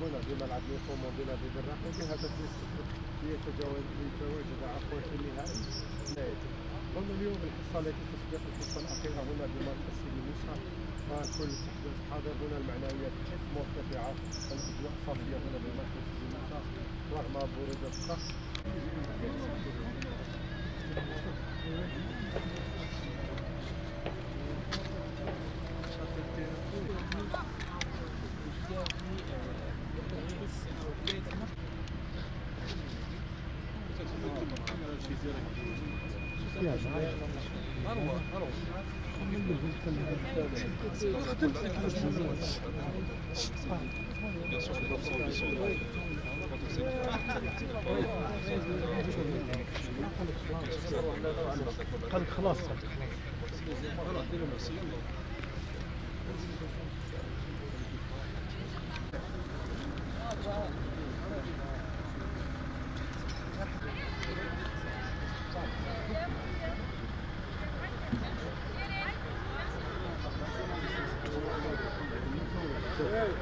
هنا بملعب نيفو مونديلا بالراقي بهدف ليتواجد عفوا في النهائي. ظن اليوم الحصة التي تسبق الحصة الأخيرة هنا بمركز سيدي موسى. وكل حاضر. هنا المعنويات بحيث مرتفعة. الأجواء صافيه هنا بمركز سيدي موسى. رغم Bien sûr, les enfants le sont. Quand on sait قالك خلاص قالك خلاص Thank you. Yeah.